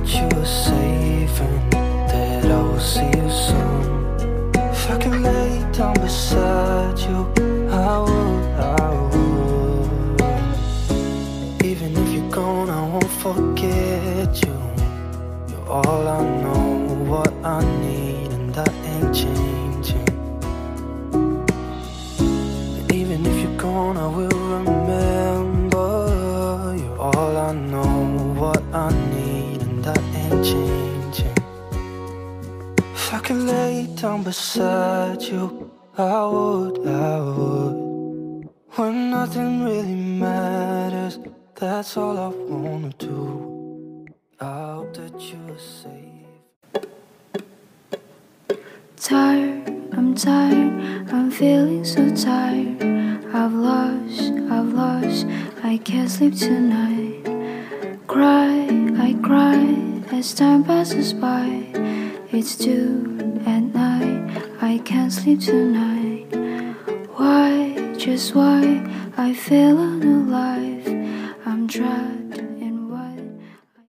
that you safe and that I will see you soon. If I could lay down beside you, I would, I would. Even if you're gone, I won't forget you. You're all I know, down beside you, I would, I would. When nothing really matters, that's all I wanna do. I hope that you are safe. Tired, I'm tired, I'm feeling so tired. I've lost, I've lost, I can't sleep tonight. Cry, I cry as time passes by. It's I can't sleep tonight. Why, just why, I feel unalive. I'm trapped